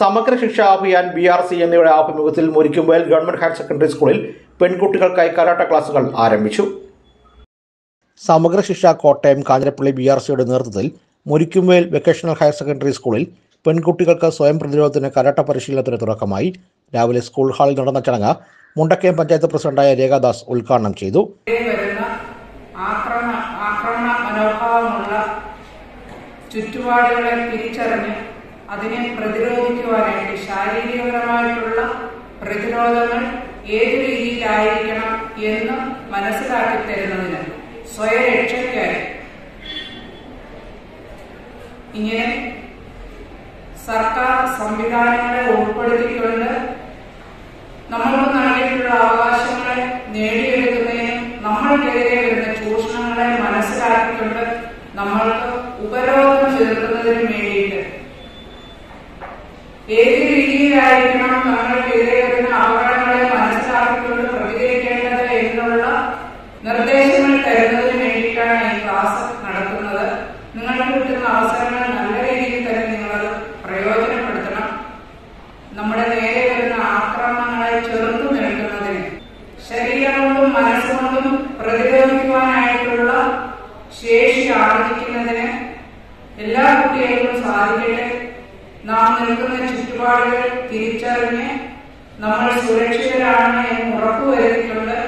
സമഗ്ര ശിക്ഷാ Abhiyan B R C എന്നിവയുടെ ആഭിമുഖ്യത്തിൽ മുരിക്കുമ്പോൾ ഗവൺമെന്റ് ഹയർ സെക്കൻഡറി സ്കൂളിൽ പെൺകുട്ടികൾക്കായി കരാട്ട ക്ലാസുകൾ ആരംഭിച്ചു. സമഗ്ര ശിക്ഷ കോട്ടയം കാഞ്ഞിരപ്പള്ളി ബി ആർ സിയുടെ നേതൃത്വത്തിൽ മുരിക്കുമ്പേൽ വെക്കേഷണൽ ഹയർ സെക്കൻഡറി സ്കൂളിൽ പെൺകുട്ടികൾക്ക് സ്വയം പ്രതിരോധത്തിന് കരാട്ട പരിശീലനത്തിന് തുടക്കമായി. രാവിലെ സ്കൂൾ ഹാളിൽ നടന്ന ചടങ്ങ് മുണ്ടക്കയം പഞ്ചായത്ത് പ്രസിഡന്റായ രേഖാദാസ് ഉദ്ഘാടനം ചെയ്തു. ചുറ്റുപാടുകളെ തിരിച്ചറിഞ്ഞ് അതിനെ പ്രതിരോധിക്കുവാനായിട്ട് ശാരീരികപരമായിട്ടുള്ള പ്രതിരോധങ്ങൾ ഏത് രീതിയിലായിരിക്കണം എന്ന് മനസ്സിലാക്കി തരുന്നതിന് സ്വയരക്ഷയ്ക്കായി. ഇങ്ങനെ സർക്കാർ സംവിധാനങ്ങളെ ഉൾപ്പെടുത്തിക്കൊണ്ട് നമ്മൾക്ക് നൽകിയിട്ടുള്ള അവകാശങ്ങളെ നേടിയെടുക്കുന്നതിനും നമ്മൾക്കെതിരെ വരുന്ന ചൂഷണങ്ങളെ മനസ്സിലാക്കിക്കൊണ്ട് നമ്മൾക്ക് ഉപരോധം ചെലുത്തുന്നതിനും വേണ്ടിയിട്ട് ഏത് രീതിയിലായിരിക്കണം നമ്മൾക്കെതിരെ വരുന്ന ആവരണങ്ങളെ മനസ്സിലാക്കിക്കൊണ്ട് പ്രതികരിക്കേണ്ടത് എന്നുള്ള നിർദ്ദേശങ്ങൾ തരുന്നതിന് വേണ്ടിയിട്ടാണ് ഈ ക്ലാസ് നടത്തുന്നത്. നിങ്ങൾക്ക് കിട്ടുന്ന അവസരങ്ങൾ നല്ല രീതിയിൽ തന്നെ നിങ്ങളത് പ്രയോജനപ്പെടുത്തണം. നമ്മുടെ നേരെ വരുന്ന ആക്രമണങ്ങളെ ചെറുത്തു നിൽക്കുന്നതിന് ശരീരം കൊണ്ടും മനസ്സുകൊണ്ടും പ്രതിരോധിക്കുവാനായിട്ടുള്ള ശേഷി ആർജിക്കുന്നതിന് എല്ലാ കുട്ടികൾക്കും സാധിക്കട്ടെ. നാം നിൽക്കുന്ന ചുറ്റുപാടുകൾ തിരിച്ചറിഞ്ഞ് നമ്മൾ സുരക്ഷിതരാണ് എന്ന് ഉറപ്പുവരുത്തിക്കൊണ്ട്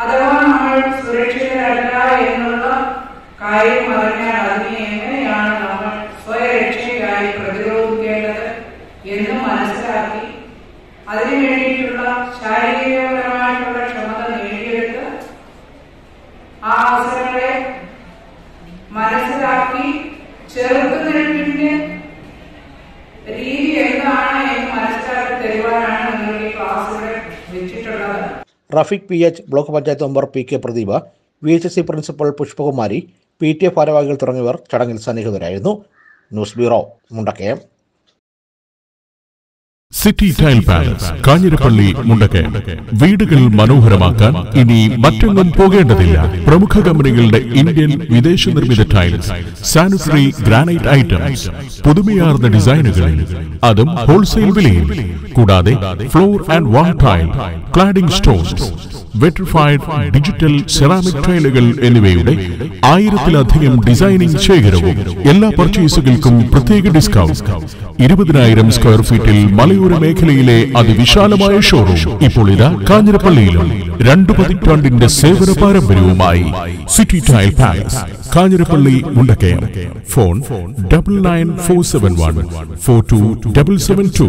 അഥവാ നമ്മൾ സുരക്ഷിതരല്ല എന്നുള്ള കാര്യം അറിഞ്ഞാൽ അതിനെ എങ്ങനെയാണ് നമ്മൾ സ്വയരക്ഷയ്ക്കായി പ്രതിരോധിക്കേണ്ടത് എന്ന് മനസ്സിലാക്കി അതിനു വേണ്ടിയിട്ടുള്ള ശാരീരികപരമായിട്ടുള്ള ക്ഷമത നേടിയെടുത്ത് ആ അവസരങ്ങളെ മനസ്സിലാക്കി ചെറുത്തുനിൽപ്പിന്റെ രീതി എന്താണ് എന്ന് മനസ്സിലാക്കി തരുവാനാണ് നിങ്ങൾ ഈ ക്ലാസ്സുകൾ വെച്ചിട്ടുള്ളത്. Rafeeq P H block panchayat member P K Pradeepa V H S C principal Pushpakumari P T A ഭാരവാഹികൾ തുടങ്ങിയവർ ചടങ്ങിൽ സന്നിഹിതരായിരുന്നു. News bureau Mundakayam. City tile palace Kanjirappally Mundakayam. വീടുകൾ മനോഹരമാക്കാൻ ഇനി മറ്റൊന്നും പോകേണ്ടതില്ല. പ്രമുഖ കമ്പനികളുടെ ഇന്ത്യൻ വിദേശ നിർമ്മിത ടൈൽസ് സാനിറ്ററി ഗ്രാനൈറ്റ് ഐറ്റംസ് പുതുമയാർന്ന ഡിസൈനുകളിൽ അതും ഹോൾസെയിൽ വിലയിൽ. കൂടാതെ floor and wall tile cladding stones vitrified digital ceramic ടൈലുകൾ എന്നിവയുടെ ആയിരത്തിലധികം ഡിസൈനിങ് ശേഖരവും എല്ലാ പർച്ചേസുകൾക്കും പ്രത്യേക ഡിസ്കൗണ്ട് ഇരുപതിനായിരം സ്ക്വയർ ഫീറ്റിൽ മലയോര മേഖലയിലെ അതിവിശാലമായ ഷോറൂം ഇപ്പോൾ ഇതാ കാഞ്ഞിരപ്പള്ളിയിലും രണ്ടു പതിറ്റാണ്ടിന്റെ സേവന പാരമ്പര്യവുമായി city tile palace Kanjirappally Mundakayam. Phone double nine four seven one four two double seven two